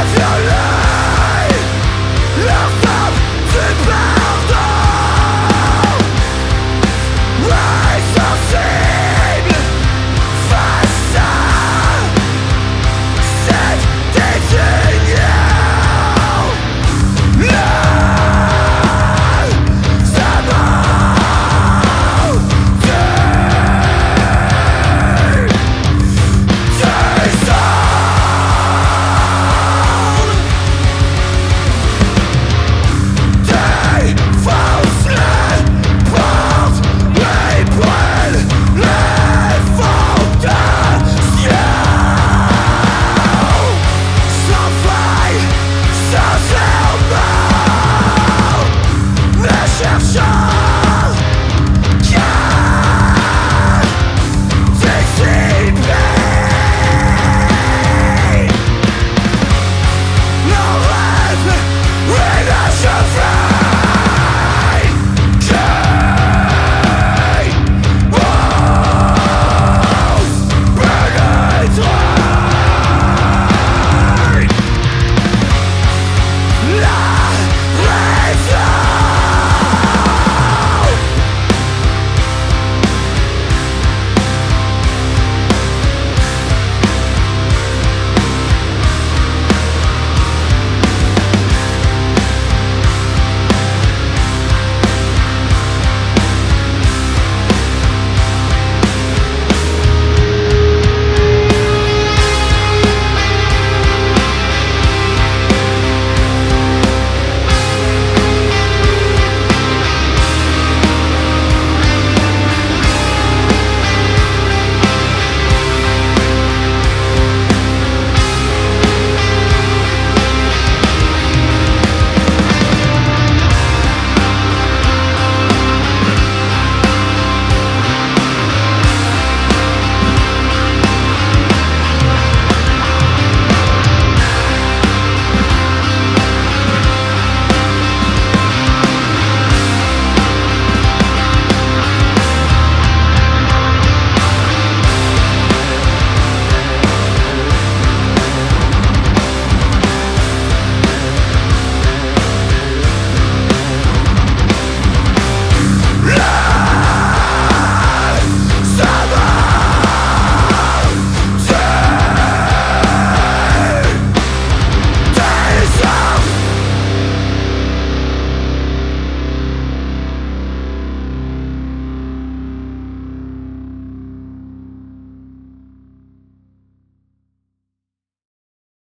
Cause you.